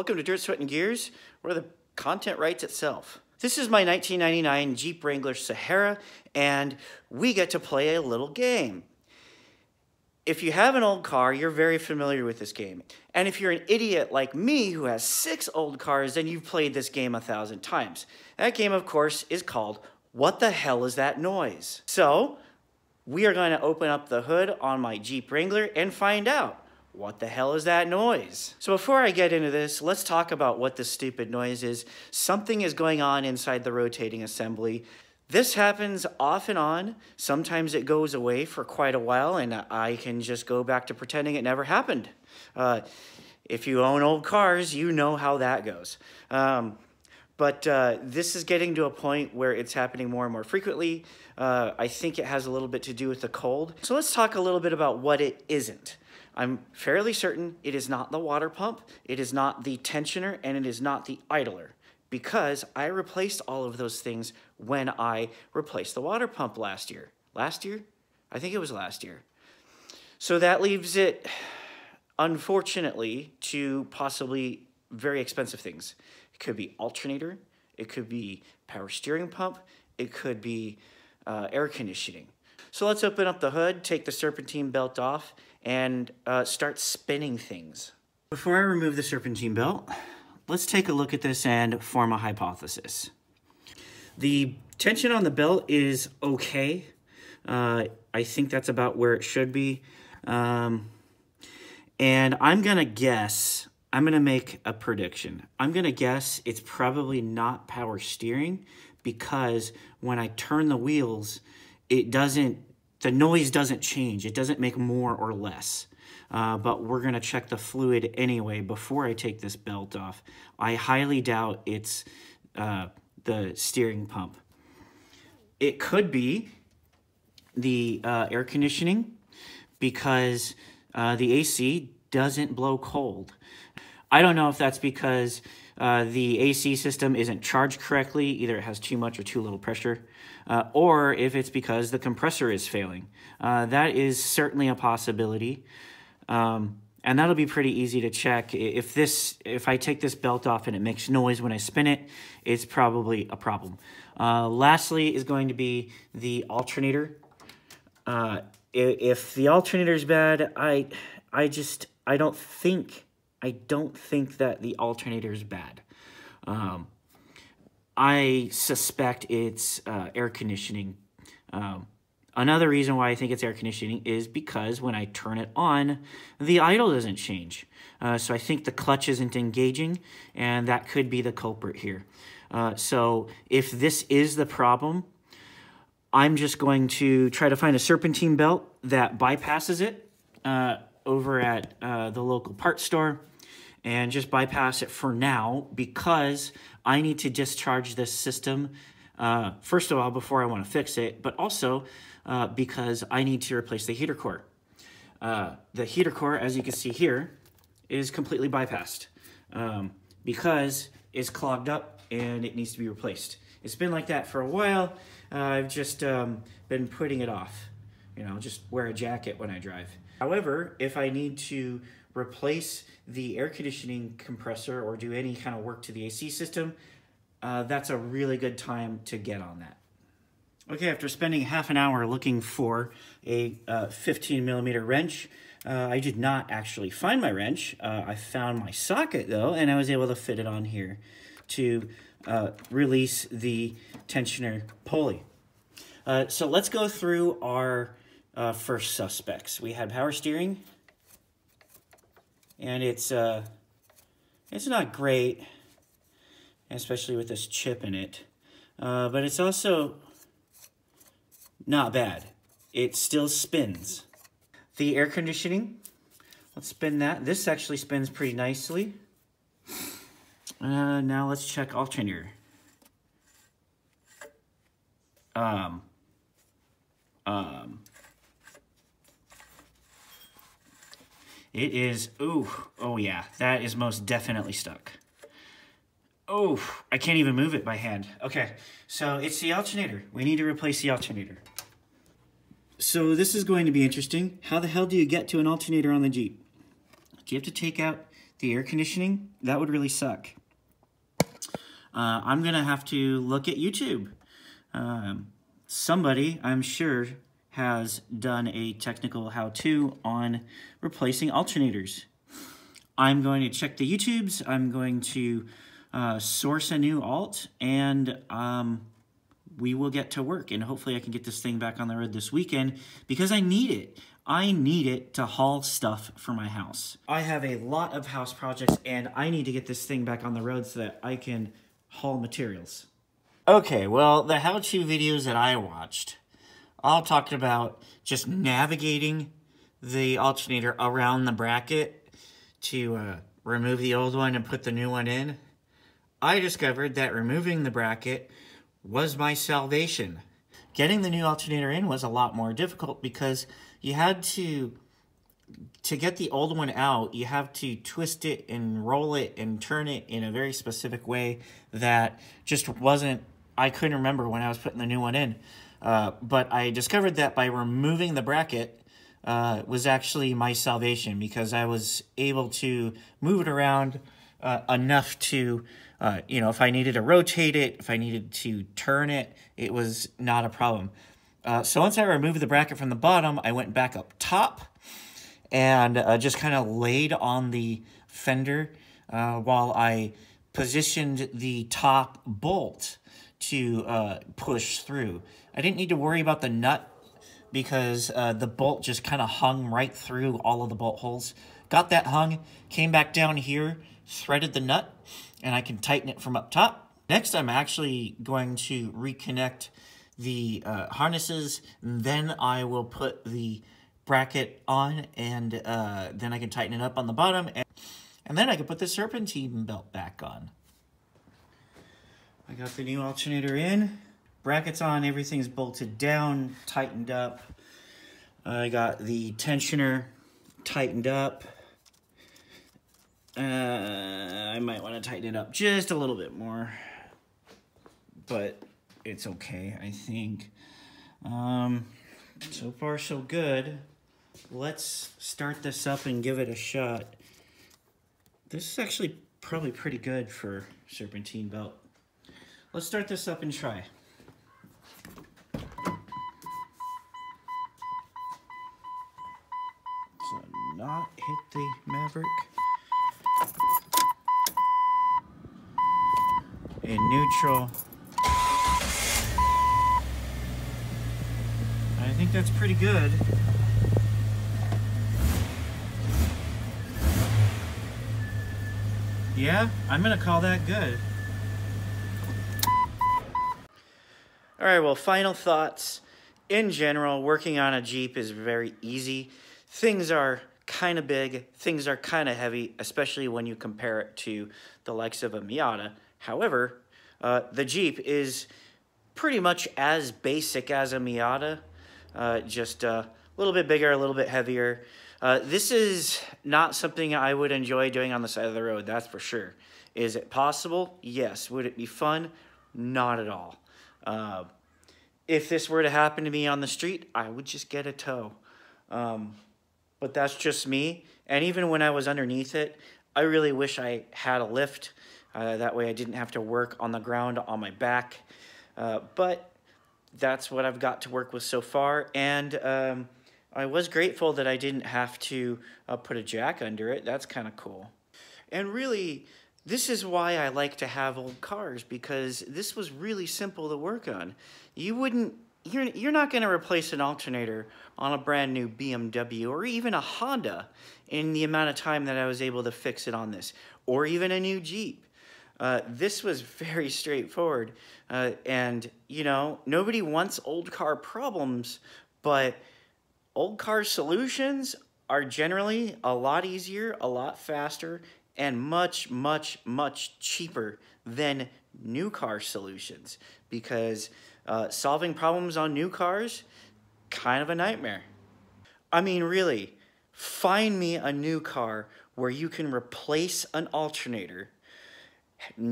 Welcome to Dirt, Sweat, and Gears, where the content writes itself. This is my 1999 Jeep Wrangler Sahara, and we get to play a little game. If you have an old car, you're very familiar with this game. And if you're an idiot like me who has six old cars, then you've played this game a thousand times. That game, of course, is called What the Hell is That Noise? So, we are going to open up the hood on my Jeep Wrangler and find out what the hell is that noise? So before I get into this, let's talk about what this stupid noise is. Something is going on inside the rotating assembly. This happens off and on. Sometimes it goes away for quite a while and I can just go back to pretending it never happened. Uh, if you own old cars, you know how that goes. Um, but uh, this is getting to a point where it's happening more and more frequently. Uh, I think it has a little bit to do with the cold. So let's talk a little bit about what it isn't. I'm fairly certain it is not the water pump, it is not the tensioner, and it is not the idler because I replaced all of those things when I replaced the water pump last year. Last year? I think it was last year. So that leaves it, unfortunately, to possibly very expensive things. It could be alternator, it could be power steering pump, it could be uh, air conditioning. So let's open up the hood, take the serpentine belt off, and uh, start spinning things. Before I remove the serpentine belt, let's take a look at this and form a hypothesis. The tension on the belt is okay. Uh, I think that's about where it should be. Um, and I'm going to guess, I'm going to make a prediction. I'm going to guess it's probably not power steering because when I turn the wheels, it doesn't the noise doesn't change. It doesn't make more or less. Uh, but we're going to check the fluid anyway before I take this belt off. I highly doubt it's uh, the steering pump. It could be the uh, air conditioning because uh, the AC doesn't blow cold. I don't know if that's because uh, the AC system isn't charged correctly, either it has too much or too little pressure, uh, or if it's because the compressor is failing. Uh, that is certainly a possibility. Um, and that'll be pretty easy to check. If this, if I take this belt off and it makes noise when I spin it, it's probably a problem. Uh, lastly is going to be the alternator. Uh, if the alternator is bad, I, I just, I don't think I don't think that the alternator is bad. Um, I suspect it's uh, air conditioning. Um, another reason why I think it's air conditioning is because when I turn it on, the idle doesn't change. Uh, so I think the clutch isn't engaging, and that could be the culprit here. Uh, so if this is the problem, I'm just going to try to find a serpentine belt that bypasses it uh, over at uh, the local parts store and just bypass it for now because I need to discharge this system, uh, first of all, before I want to fix it, but also uh, because I need to replace the heater core. Uh, the heater core, as you can see here, is completely bypassed um, because it's clogged up and it needs to be replaced. It's been like that for a while. I've just um, been putting it off. You know, just wear a jacket when I drive. However, if I need to replace the air conditioning compressor or do any kind of work to the AC system, uh, that's a really good time to get on that. Okay, after spending half an hour looking for a uh, 15 millimeter wrench, uh, I did not actually find my wrench. Uh, I found my socket though, and I was able to fit it on here to uh, release the tensioner pulley. Uh, so let's go through our first suspects. We had power steering, and it's uh, it's not great, especially with this chip in it. Uh, but it's also not bad. It still spins. The air conditioning, let's spin that. This actually spins pretty nicely. Uh, now let's check alternator. Um, um, It is, ooh, oh yeah, that is most definitely stuck. Oh, I can't even move it by hand. Okay, so it's the alternator. We need to replace the alternator. So this is going to be interesting. How the hell do you get to an alternator on the Jeep? Do you have to take out the air conditioning, that would really suck. Uh, I'm to have to look at YouTube. Um, somebody, I'm sure, has done a technical how-to on replacing alternators. I'm going to check the YouTubes. I'm going to uh, source a new alt, and um, we will get to work. And hopefully I can get this thing back on the road this weekend because I need it. I need it to haul stuff for my house. I have a lot of house projects, and I need to get this thing back on the road so that I can haul materials. Okay, well, the how-to videos that I watched all talked about just navigating the alternator around the bracket to uh, remove the old one and put the new one in. I discovered that removing the bracket was my salvation. Getting the new alternator in was a lot more difficult because you had to to get the old one out, you have to twist it and roll it and turn it in a very specific way that just wasn't I couldn't remember when I was putting the new one in. Uh, but I discovered that by removing the bracket uh, was actually my salvation because I was able to move it around uh, enough to, uh, you know, if I needed to rotate it, if I needed to turn it, it was not a problem. Uh, so once I removed the bracket from the bottom, I went back up top and just kind of laid on the fender while I positioned the top bolt to uh, push through. I didn't need to worry about the nut because uh, the bolt just kind of hung right through all of the bolt holes. Got that hung, came back down here, threaded the nut, and I can tighten it from up top. Next, I'm actually going to reconnect the uh, harnesses, then I will put the bracket on, and uh, then I can tighten it up on the bottom, and, then I can put the serpentine belt back on. I got the new alternator in, brackets on, everything's bolted down, tightened up. I got the tensioner tightened up. Uh, I might want to tighten it up just a little bit more, but it's okay, I think. Um, so far, so good. Let's start this up and give it a shot. This is actually probably pretty good for serpentine belt. Let's start this up and try. So not hit the Maverick. In neutral. I think that's pretty good. Yeah, I'm gonna call that good. All right, well, final thoughts. In general, working on a Jeep is very easy. Things are kind of big, things are kind of heavy, especially when you compare it to the likes of a Miata. However, uh, the Jeep is pretty much as basic as a Miata, uh, just a little bit bigger, a little bit heavier. Uh, this is not something I would enjoy doing on the side of the road, that's for sure. Is it possible? Yes. Would it be fun? Not at all. Uh, if this were to happen to me on the street, I would just get a tow. Um, but that's just me. And even when I was underneath it, I really wish I had a lift. Uh, that way I didn't have to work on the ground on my back. Uh, but that's what I've got to work with so far. And um, I was grateful that I didn't have to uh, put a jack under it. That's kind of cool. And really, this is why I like to have old cars because this was really simple to work on. You wouldn't you're you're not going to replace an alternator on a brand new BMW or even a Honda in the amount of time that I was able to fix it on this or even a new Jeep. Uh, this was very straightforward. Uh, and, you know, nobody wants old car problems, but old car solutions are generally a lot easier, a lot faster, and much, much, much cheaper than new car solutions because uh, solving problems on new cars, kind of a nightmare. I mean, really, find me a new car where you can replace an alternator,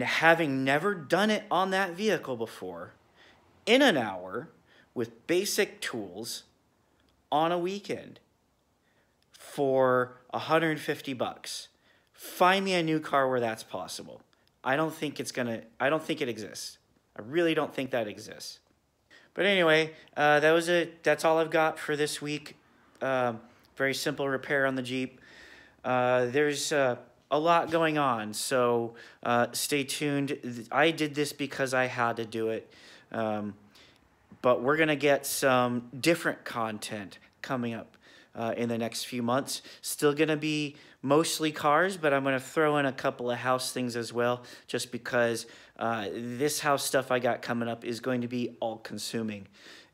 having never done it on that vehicle before, in an hour with basic tools on a weekend for 150 bucks find me a new car where that's possible. I don't think it's gonna. I don't think it exists. I really don't think that exists. But anyway, uh, that was it. That's all I've got for this week. Um, very simple repair on the Jeep. Uh, there's uh, a lot going on, so uh, stay tuned. I did this because I had to do it. Um, but we're going to get some different content coming up uh, in the next few months. Still going to be mostly cars, but I'm going to throw in a couple of house things as well, just because uh, this house stuff I got coming up is going to be all consuming.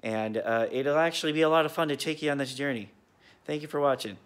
And uh, it'll actually be a lot of fun to take you on this journey. Thank you for watching.